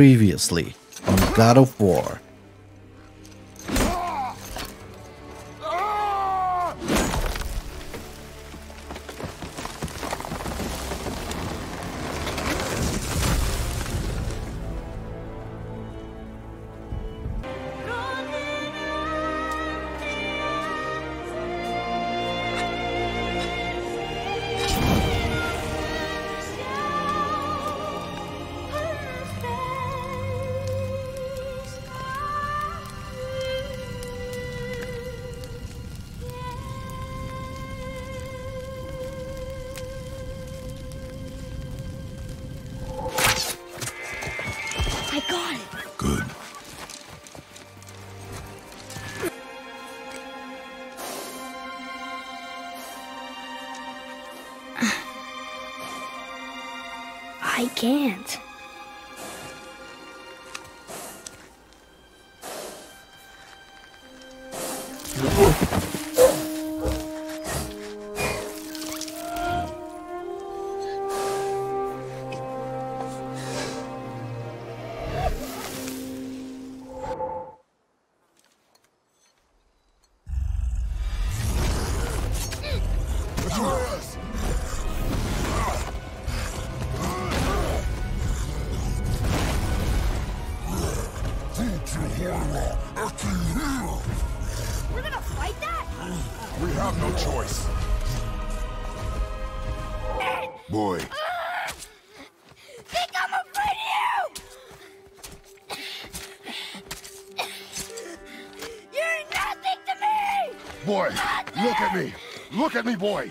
Previously on God of War. Boy,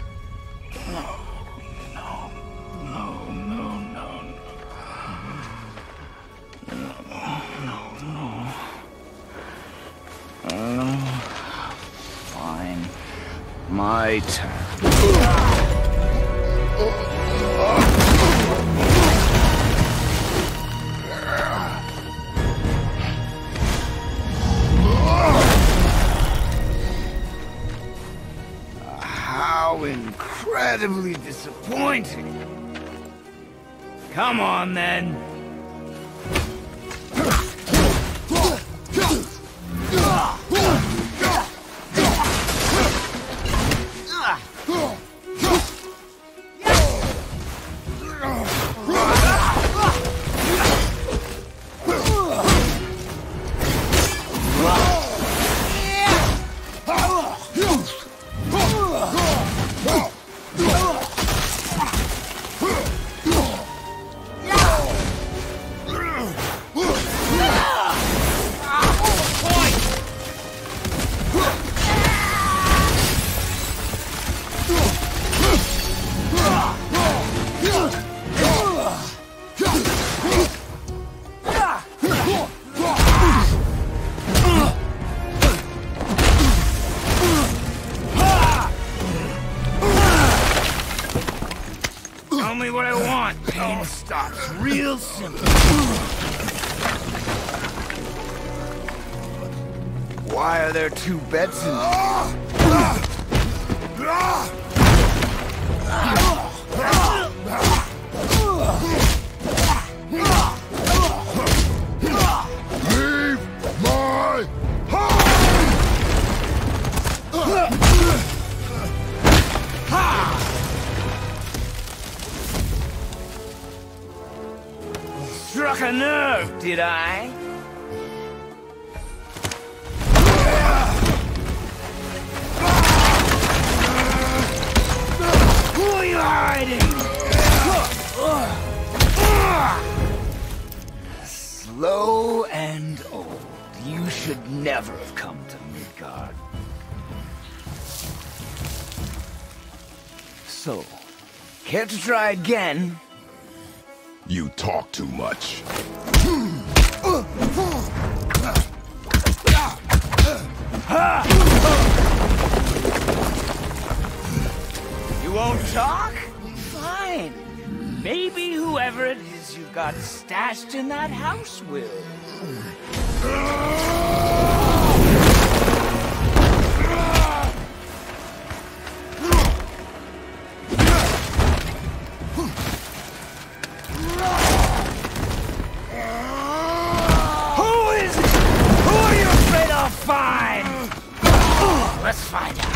On, then. Are there two beds in Slow and old. You should never have come to Midgard. So, care to try again? You talk too much. You won't talk? Fine. Maybe whoever it is got stashed in that house will. Who is it? Who are you afraid I'll find? Let's find out.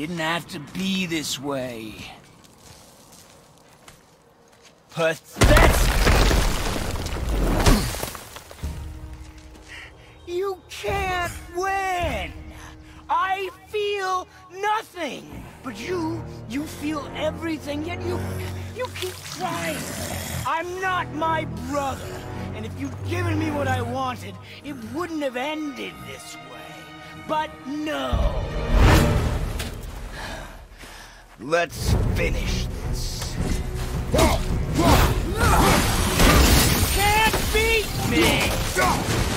Didn't have to be this way. Pathetic! You can't win! I feel nothing! But you, you feel everything, yet you, you keep trying. I'm not my brother, and if you'd given me what I wanted, it wouldn't have ended this way. But no! Let's finish this. Can't beat me!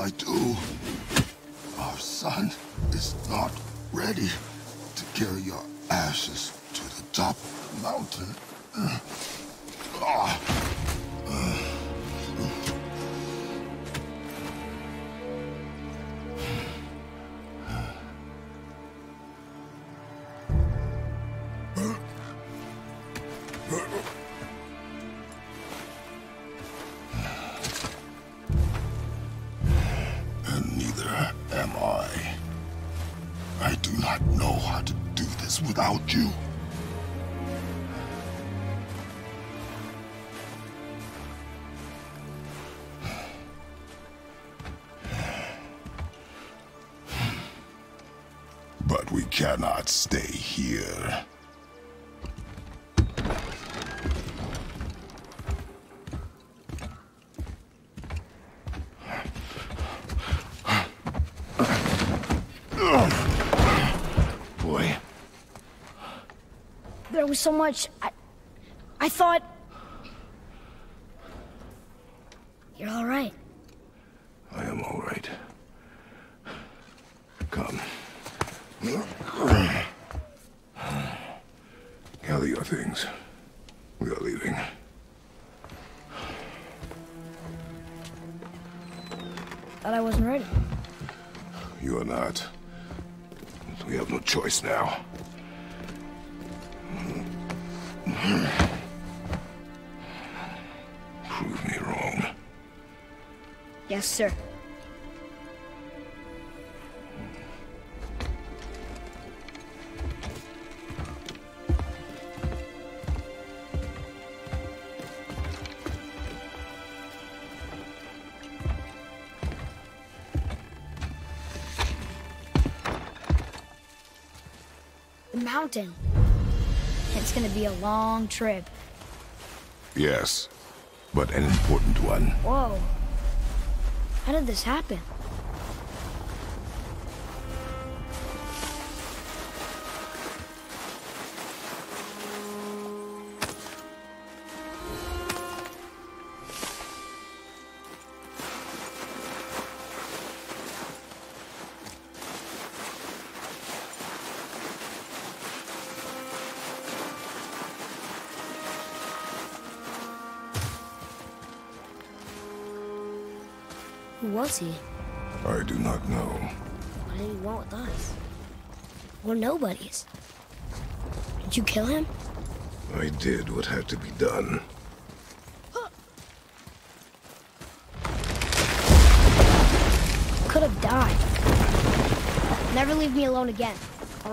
I do? Our son is not ready to carry your ashes to the top of the mountain. So much. I, I thought. You're all right. I am all right. Come. Gather your things. We are leaving. Thought I wasn't ready. You are not. We have no choice now. Yes, sir. The mountain. It's gonna be a long trip. Yes, but an important one. Whoa. How did this happen? Was he? I do not know. What did he want with us? We're nobodies. Did you kill him? I did what had to be done. Could have died. Never leave me alone again, all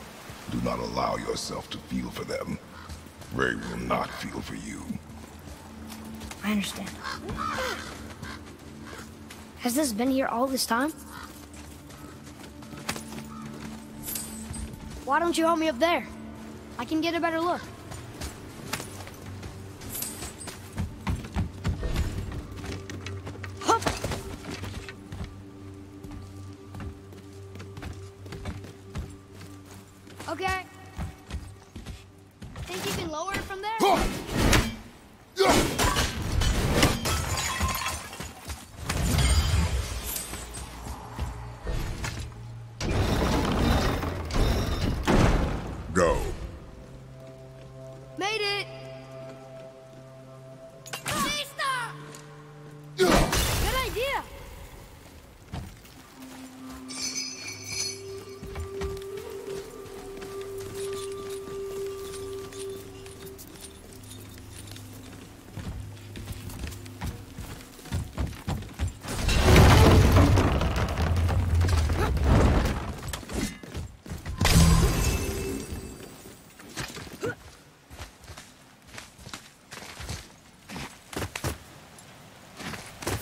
Do not allow yourself to feel for them. Ray will not feel for you. I understand. Has this been here all this time? Why don't you help me up there? I can get a better look.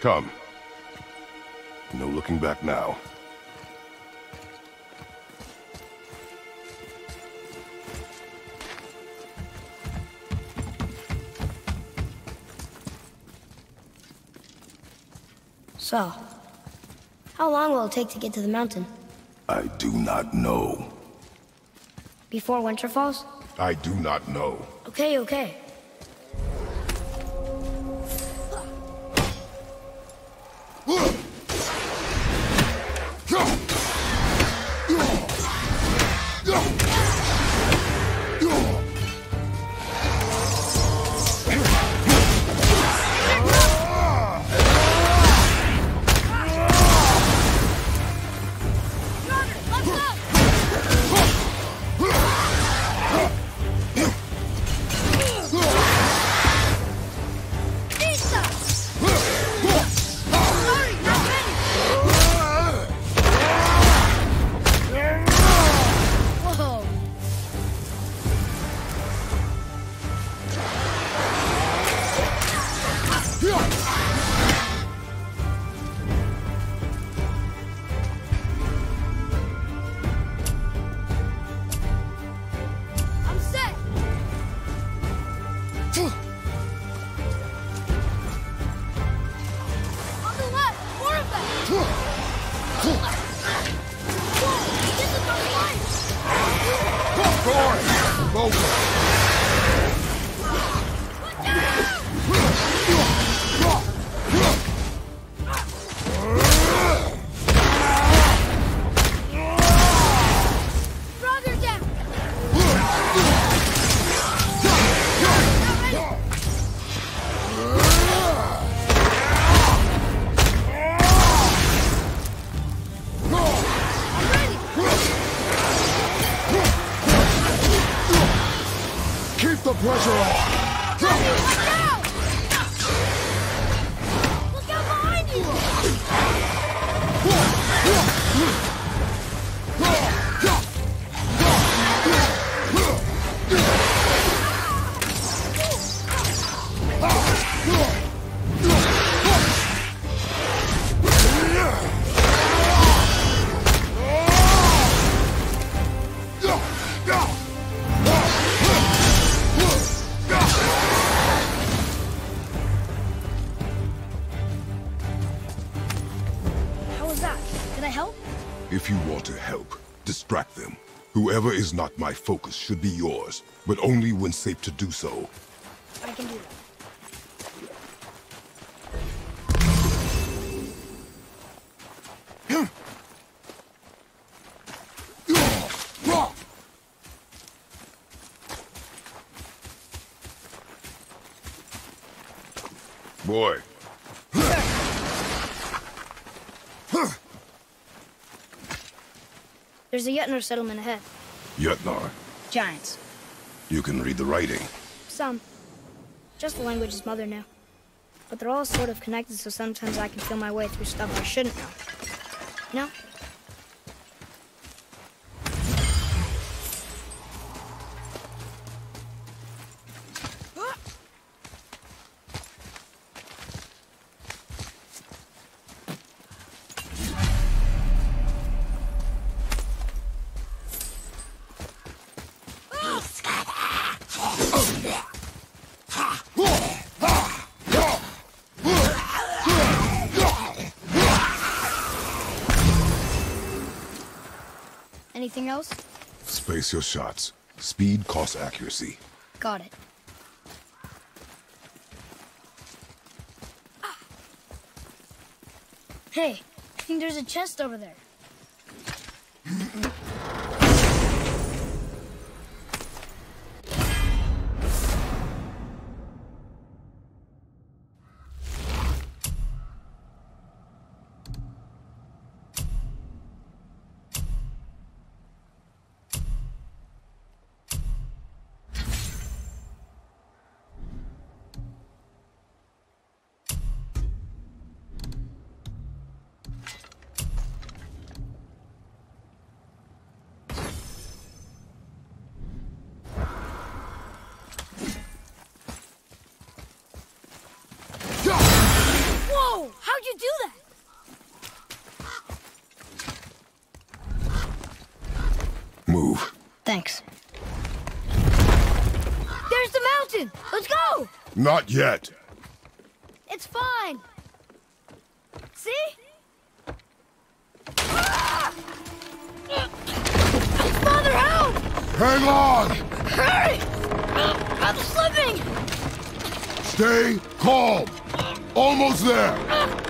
Come. No looking back now. So, how long will it take to get to the mountain? I do not know. Before winter falls? I do not know. Okay, okay. Whoever is not my focus should be yours, but only when safe to do so. I can do that. Boy, There's a Jötnar settlement ahead. Jötnar, Giants. you can read the writing. Some. Just the language his mother knew. But they're all sort of connected, so sometimes I can feel my way through stuff I shouldn't know. You Anything else? Space your shots. Speed costs accuracy. Got it. Ah. Hey, I think there's a chest over there. Not yet. It's fine. See? Father, help! Hang on! Hurry! I'm slipping! Stay calm. Almost there.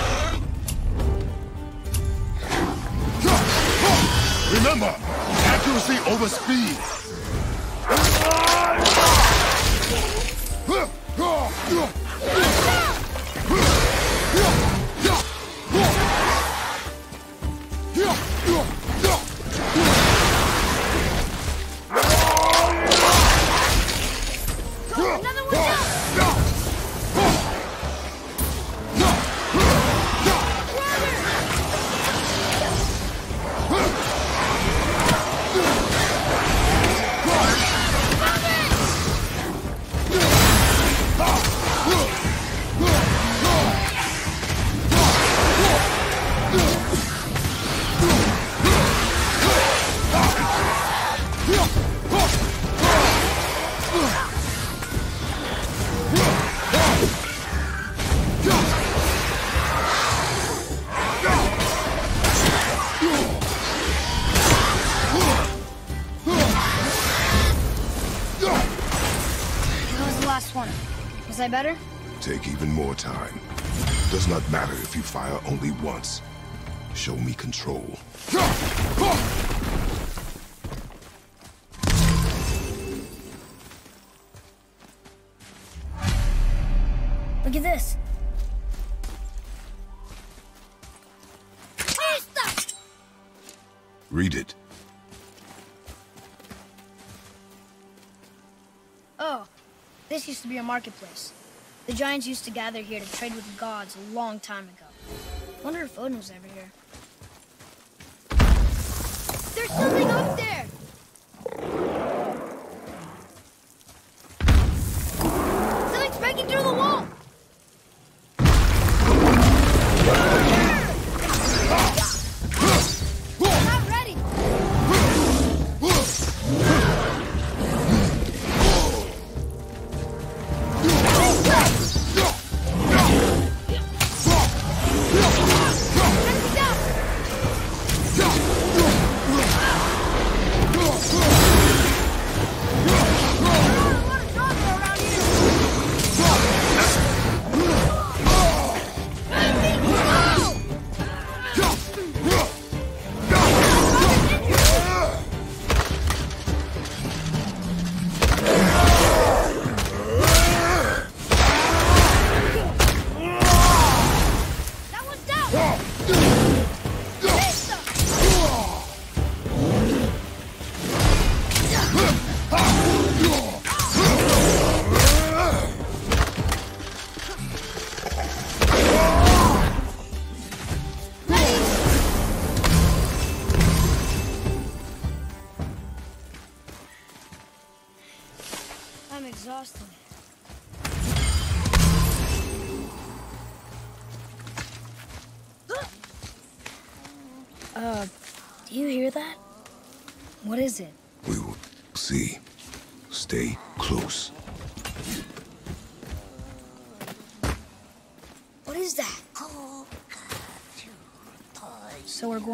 Remember, accuracy over speed. Was better? Take even more time. Does not matter if you fire only once. Show me control. Look at this. Read it. Oh, this used to be a marketplace. The giants used to gather here to trade with the gods a long time ago. Wonder if Odin was ever here. There's something up there!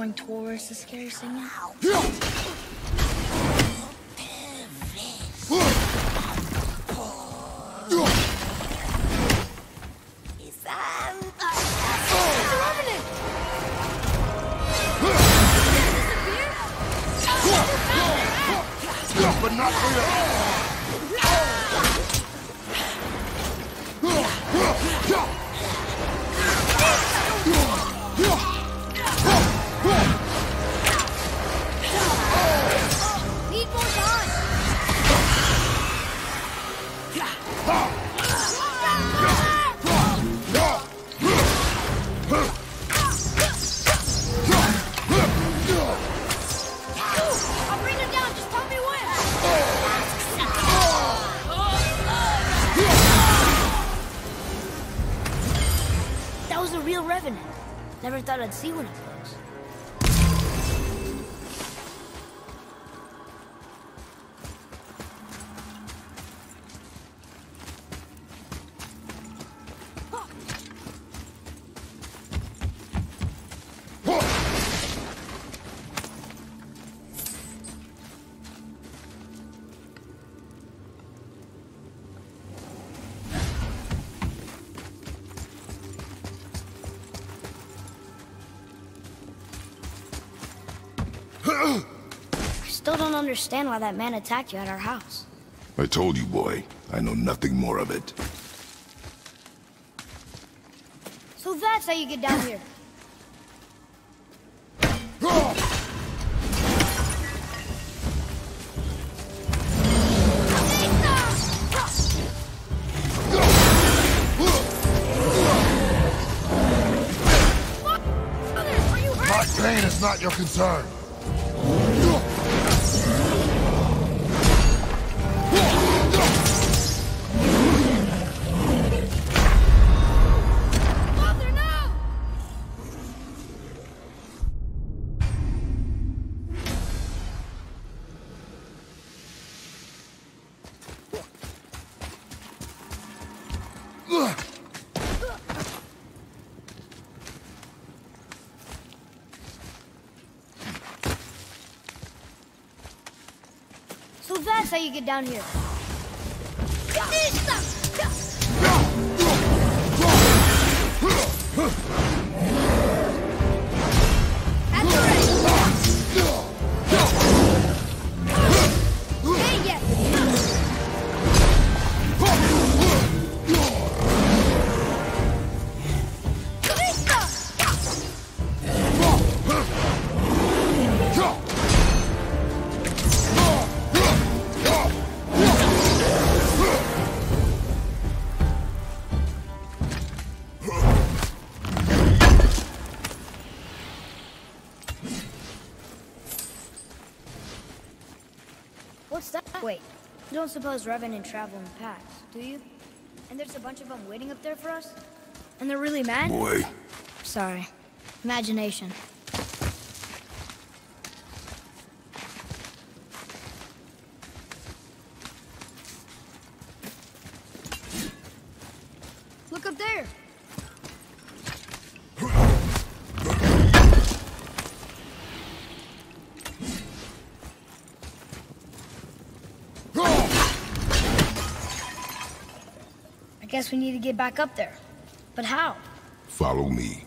Going towards the scary signal? It's Never thought understand why that man attacked you at our house. I told you, boy. I know nothing more of it. So that's how you get down here. Are? My pain is not your concern. How you get down here. Don't suppose Revenant travel in packs, do you? And there's a bunch of them waiting up there for us? And they're really mad? Boy, Sorry. Imagination. Look up there! I guess we need to get back up there. But how? follow me.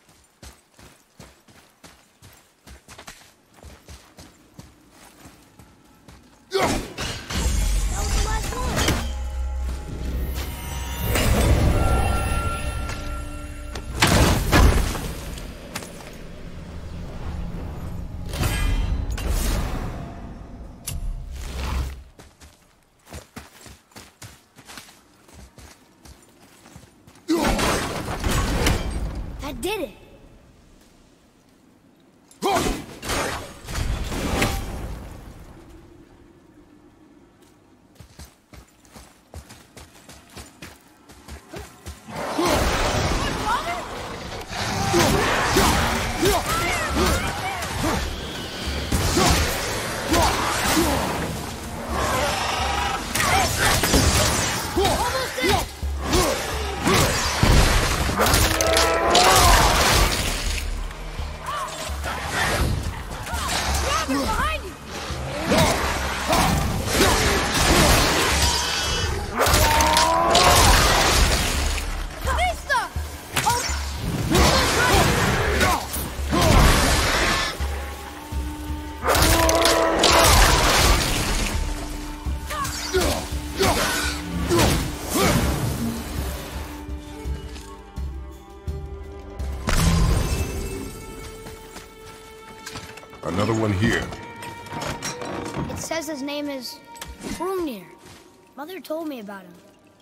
Told me about him.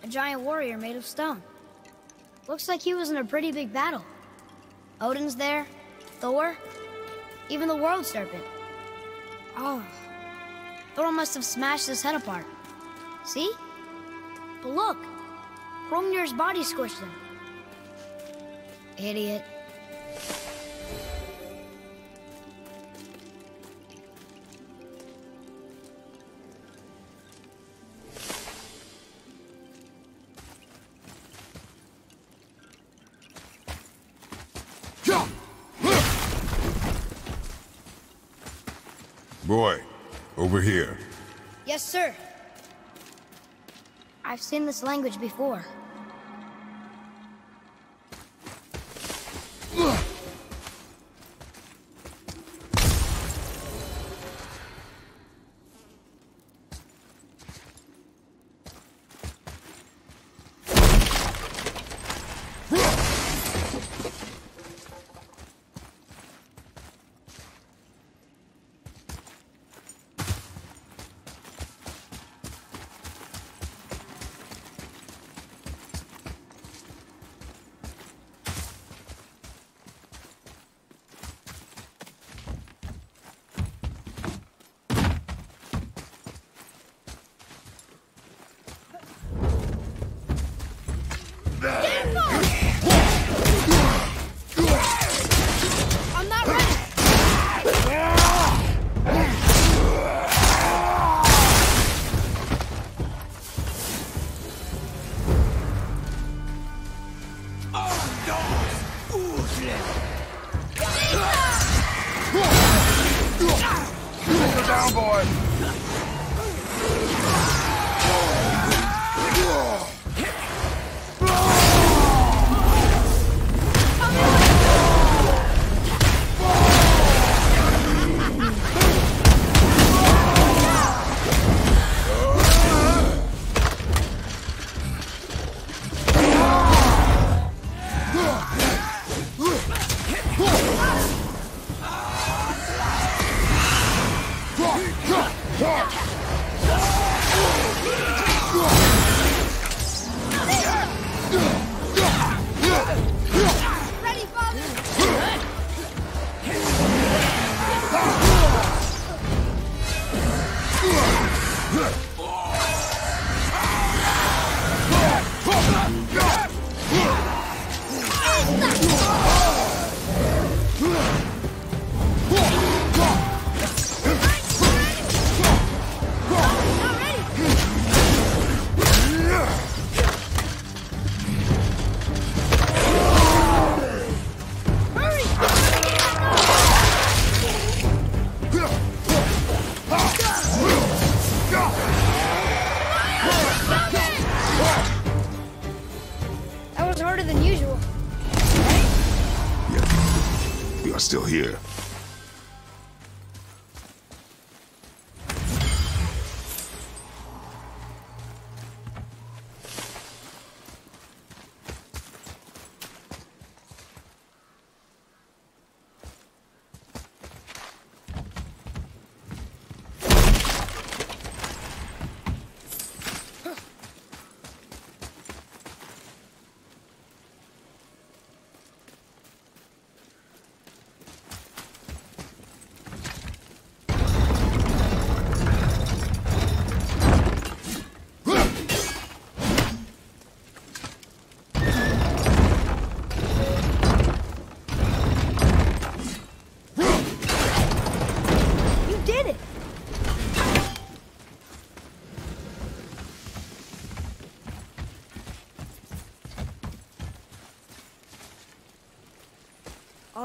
A giant warrior made of stone. Looks like he was in a pretty big battle. Odin's there, Thor, even the World Serpent. Oh, Thor must have smashed his head apart. See? But look, Hrungnir's body squished him. Idiot. Boy, over here. Yes, sir. I've seen this language before.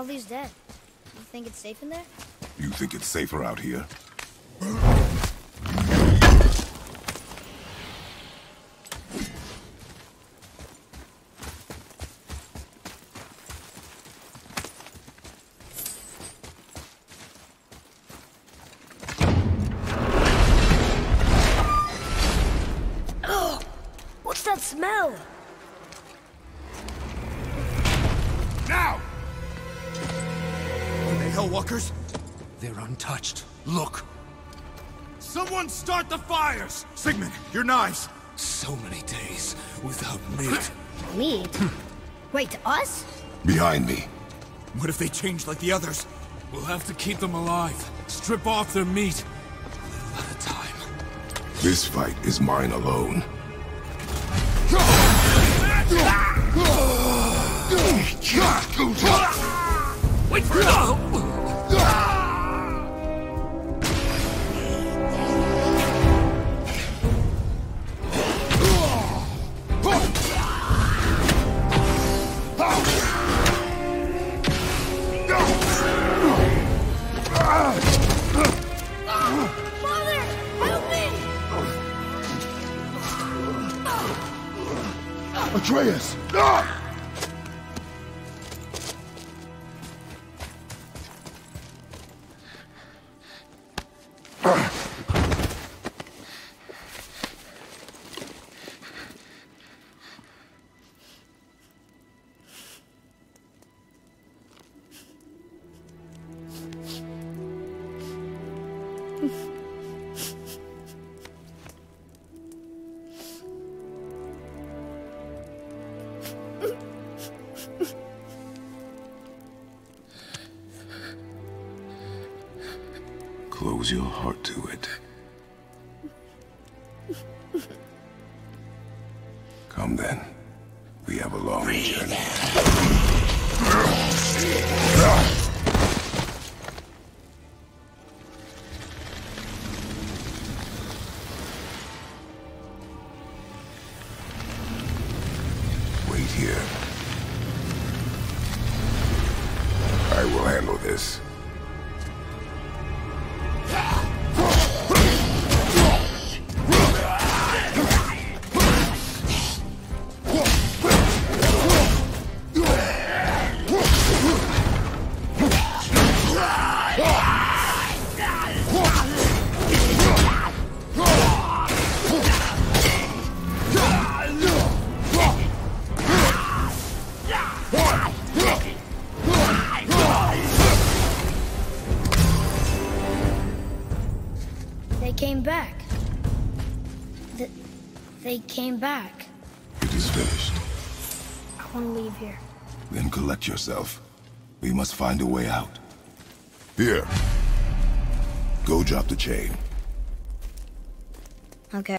All dead. You think it's safe in there? You think it's safer out here? Sigmund, your knives! So many days without meat. Meat? Wait, us? Behind me. What if they change like the others? We'll have to keep them alive. Strip off their meat. A little at a time. This fight is mine alone. Wait for it! Your heart to it. Came back. It is finished. I want to leave here. Then collect yourself. We must find a way out. Here. Go drop the chain. Okay.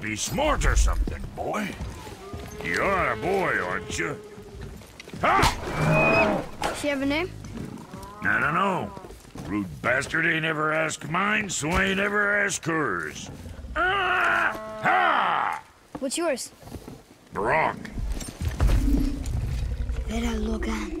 be smart or something, boy. You are a boy, aren't you? Ha! She have a name? I don't know. Rude bastard ain't ever asked mine, so ain't ever asked hers. Ah! Ha! What's yours? Brok. Vera Logan.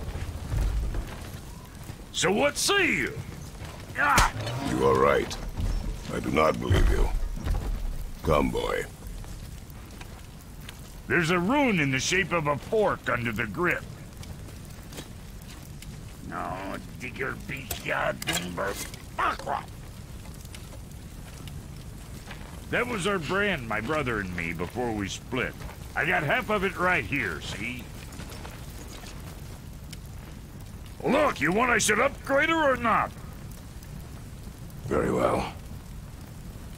So what say you? Ah! You are right. I do not believe you. Come, boy. There's a rune in the shape of a fork under the grip. No, digger dumber aqua. That was our brand, my brother and me, before we split. I got half of it right here, see? Look, you want I should upgrade her or not? Very well.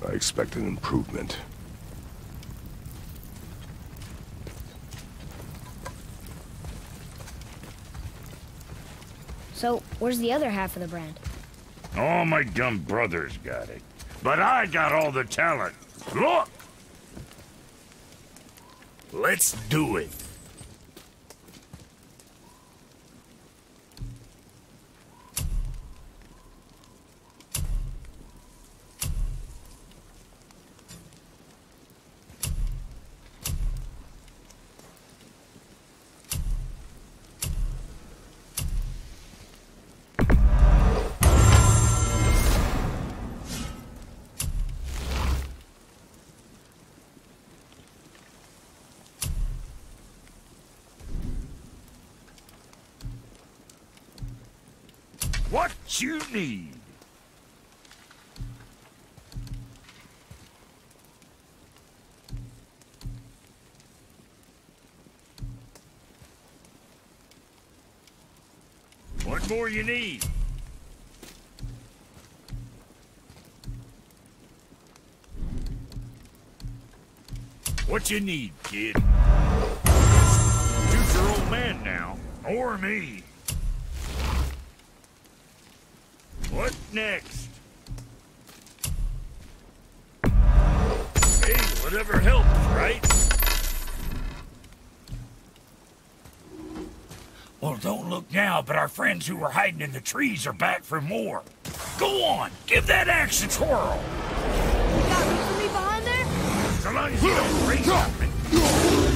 I expect an improvement. So, where's the other half of the brand? All my dumb brothers got it. But I got all the talent. Look! Let's do it. What you need? What more you need? What you need, kid? Shoot your old man now, or me. What next? Hey, whatever helps, right? Well, don't look now, but our friends who were hiding in the trees are back for more. Go on, give that axe a twirl. You got room for me behind there? So long as you don't raise on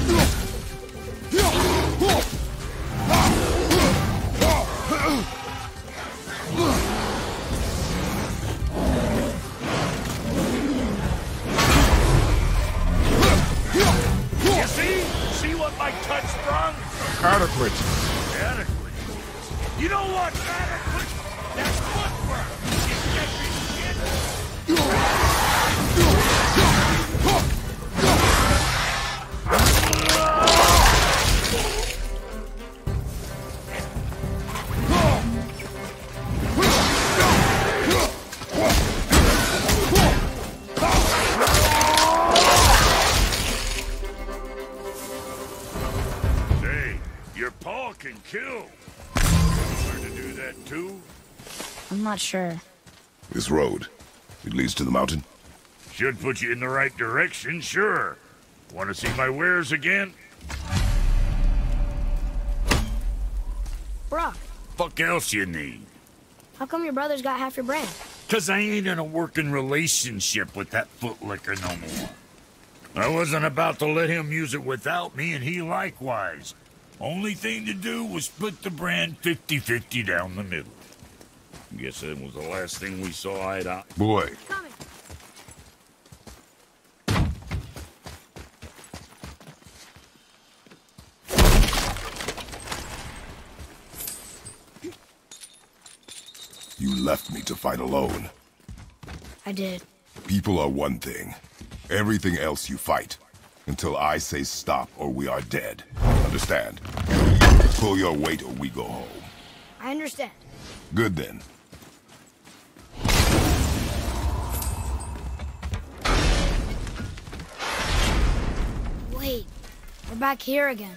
not sure. This road, it leads to the mountain? Should put you in the right direction, sure. Want to see my wares again? Brok, Fuck else you need? how come your brother's got half your brand? Cause I ain't in a working relationship with that footlicker no more. I wasn't about to let him use it without me, and he likewise. Only thing to do was split the brand 50-50 down the middle. Guess that was the last thing we saw eye to eye. Boy, Coming. you left me to fight alone. I did. People are one thing. Everything else you fight. Until I say stop or we are dead. Understand? Pull your weight or we go home. I understand. Good then. Wait, we're back here again.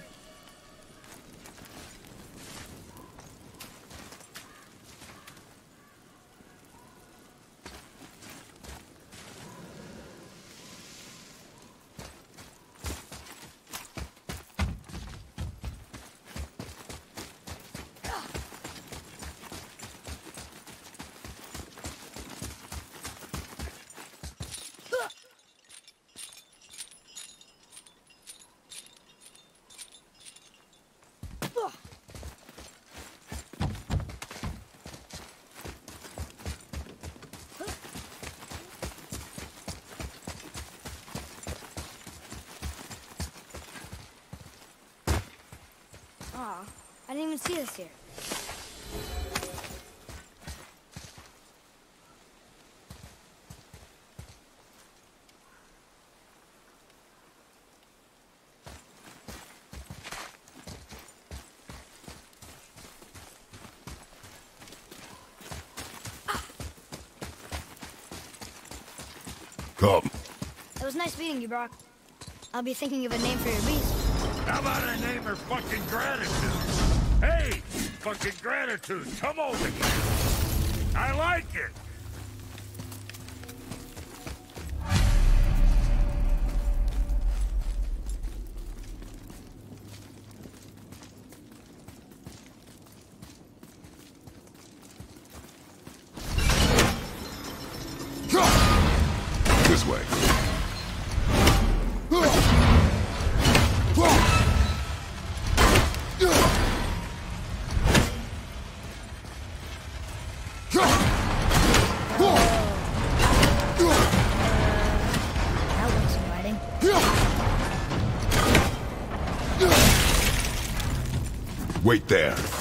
Aw, I didn't even see this here. Come. It was nice meeting you, Brok. I'll be thinking of a name for your beast. How about I name her fucking gratitude? Fucking gratitude, come over here. I like it. Wait there.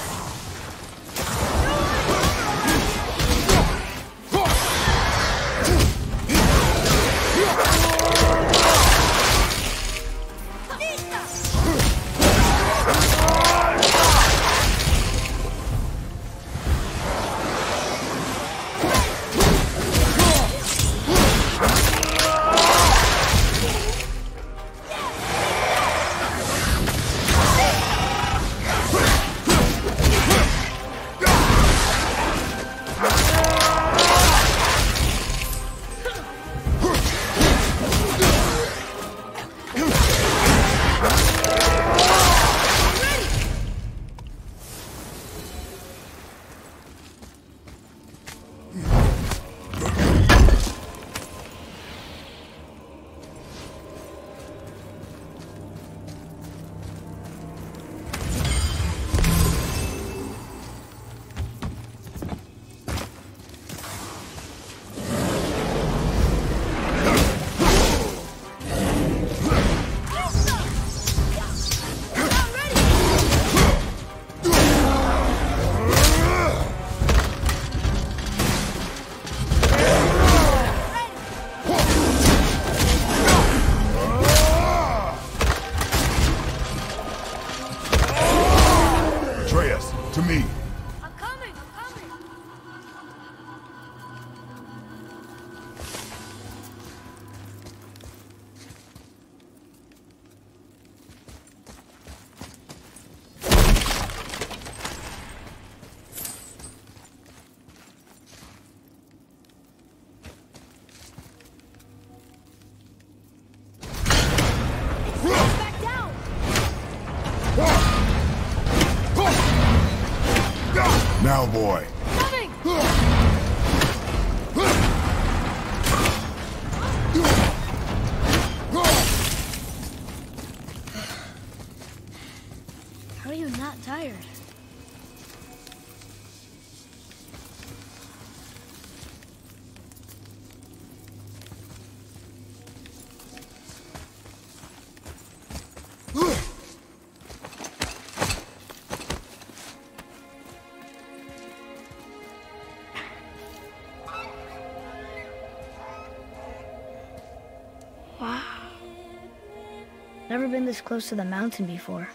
Never been this close to the mountain before.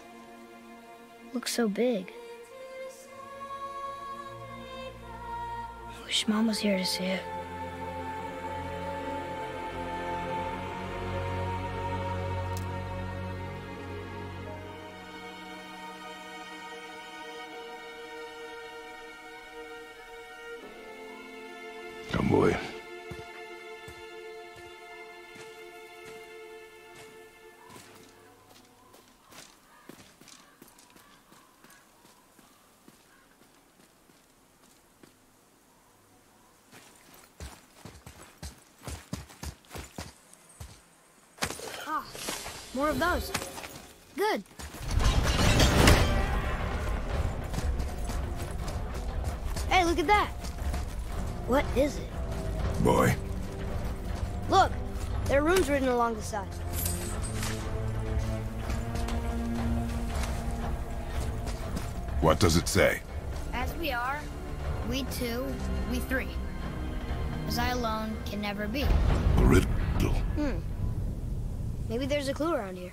Looks so big. Wish Mom was here to see it. More of those. Good. Hey, look at that. What is it? Boy. Look, there are runes written along the side. What does it say? As we are, we two, we three. As I alone can never be. A riddle. Hmm. Maybe there's a clue around here.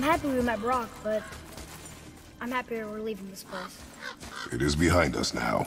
I'm happy we met Brok, but I'm happier we're leaving this place. It is behind us now.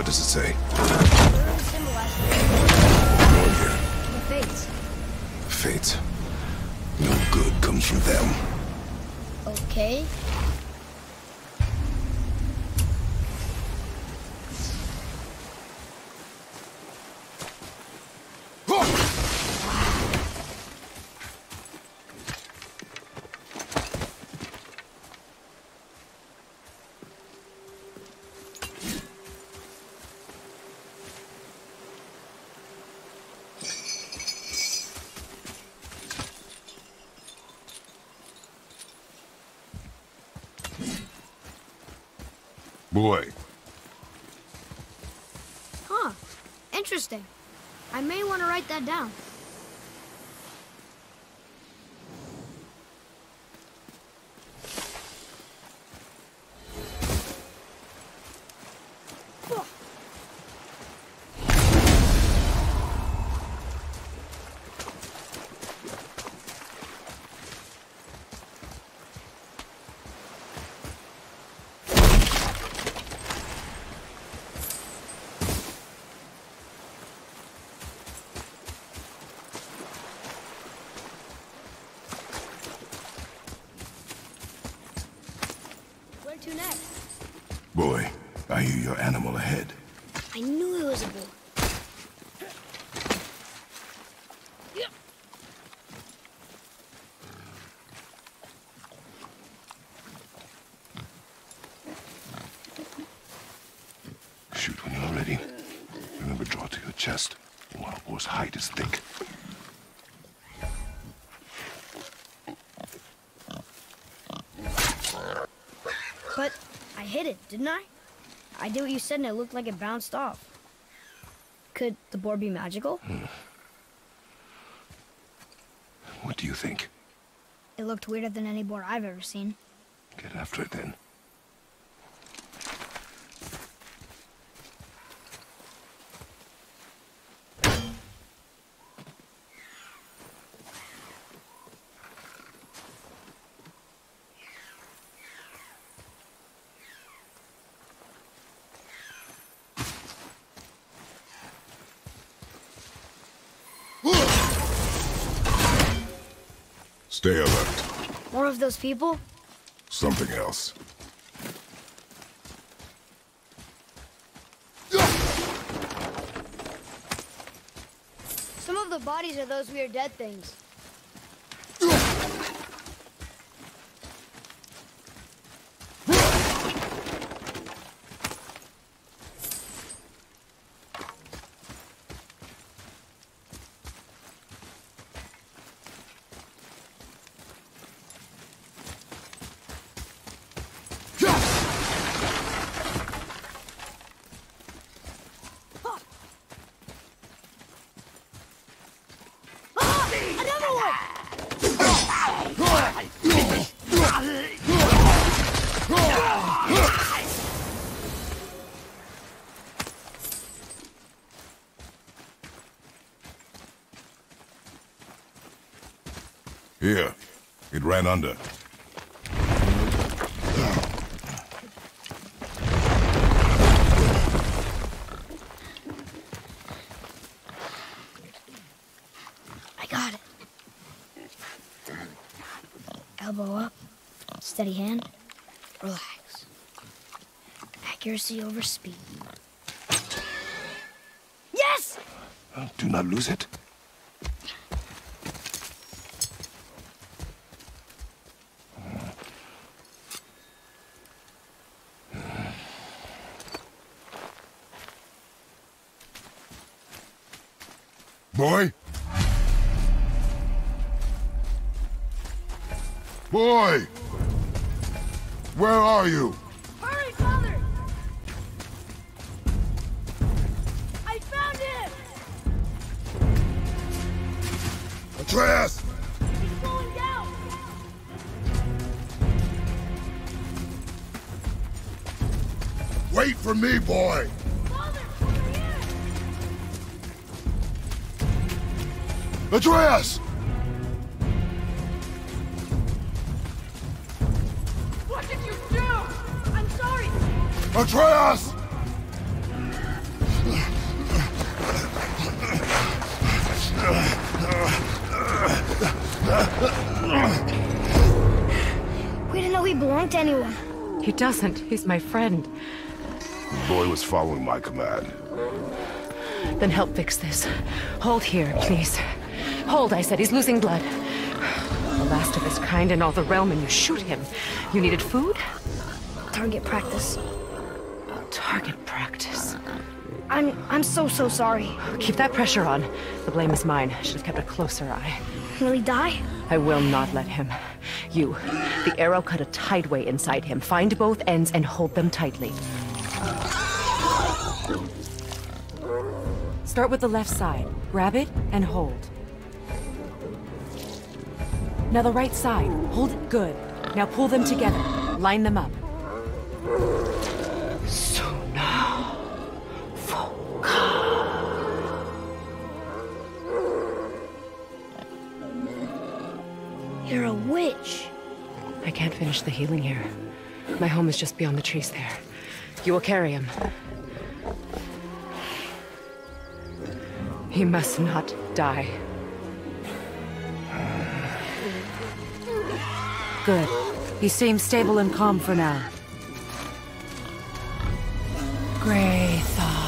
What does it say? Literally symbolizes here. the fates. Fates. No good comes from them. Okay. Boy, Huh. Interesting. I may want to write that down. Where to next? boy, I hear your animal ahead. I knew it was a bull. Shoot when you're ready. Remember, draw to your chest. Boar's hide is thick. But I hit it, didn't I? I did what you said and it looked like it bounced off. Could the boar be magical? What do you think? It looked weirder than any boar I've ever seen. Get after it then. Stay alert. More of those people? Something else. Some of the bodies are those weird dead things. Another one! Here. It ran under. I got it. Elbow up, steady hand, relax. Accuracy over speed. Yes! Do not lose it. You? Hurry, father! I found him! Atreus! He's going down! Wait for me, boy! Father, over here! Atreus! Atreus! We didn't know he belonged to anyone. He doesn't. He's my friend. The boy was following my command. Then help fix this. Hold here, please. Hold, I said. He's losing blood. The last of his kind in all the realm, and you shoot him. You needed food? Target practice. Target practice. I'm I'm so so sorry. Keep that pressure on. The blame is mine. Should have kept a closer eye. Will he die? I will not let him. You, the arrow cut a tideway inside him. Find both ends and hold them tightly. Start with the left side. Grab it and hold. Now the right side. Hold it good. Now pull them together. Line them up. Finish the healing here. My home is just beyond the trees there. You will carry him. He must not die. Good. He seems stable and calm for now. Grey This